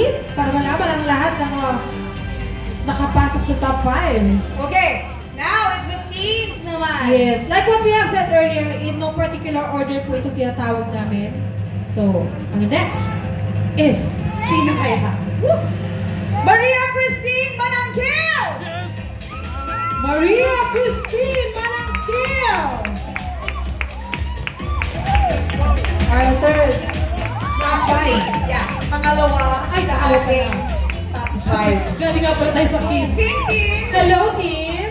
natin para malaman ang lahat ng mga uh, nakapasok sa top 5. Okay, now it's the teens naman. Yes, like what we have said earlier, in no particular order po ito tinatawag namin. So, ang next is... Sino kaya? Woo! Maria Christine Manangkil! Yes. Maria Christine Manangkil! Our third top 5 dalawa Ay, sa ating top 5. Galing nga pala tayo sa kids. Team, team! Hello, team!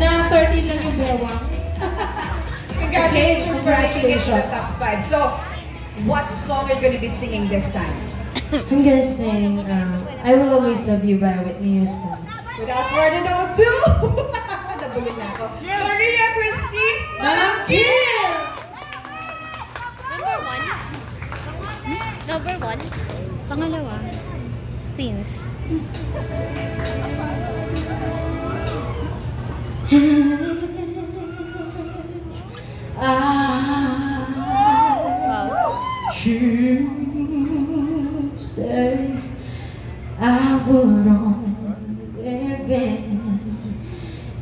Na 13 lang yung berawang. Congratulations for making it to the top 5. So, what song are you going to be singing this time? I'm gonna sing uh, I Will Always Love You by Whitney Houston. Without further ado, too! Nabulin na ako. Yes. Maria Christine Malangkin! Number one? Pangalawa. Teens. Tuesday, I would only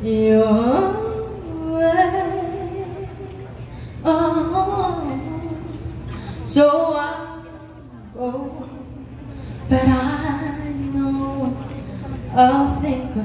be your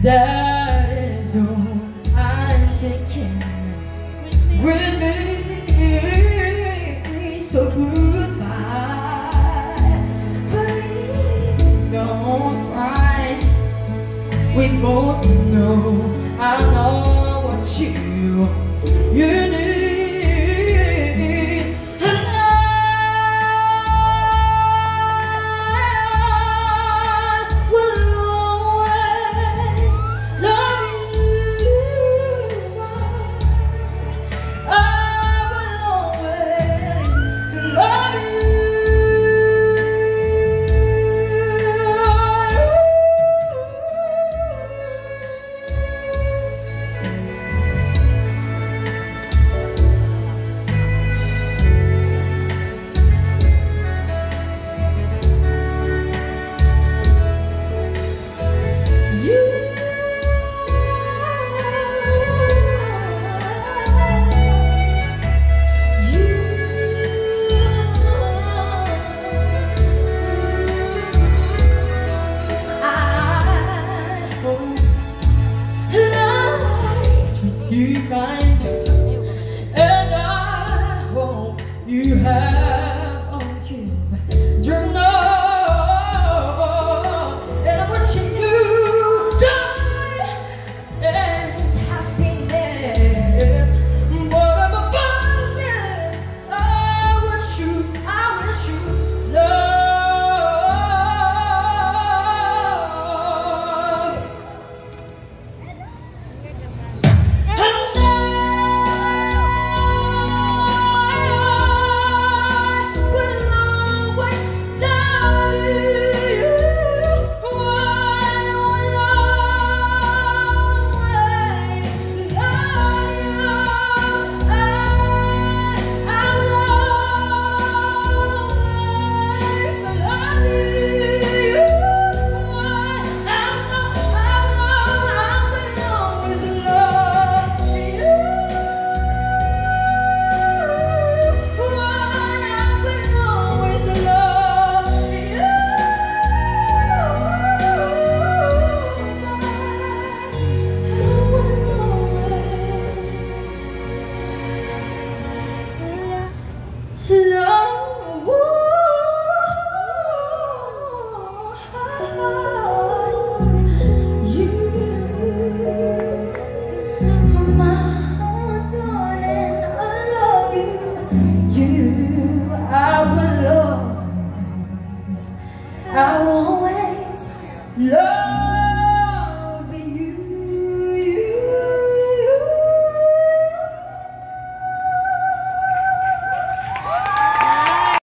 That is all I'm taking with me. So goodbye. Please don't cry. We both know I know what you you need.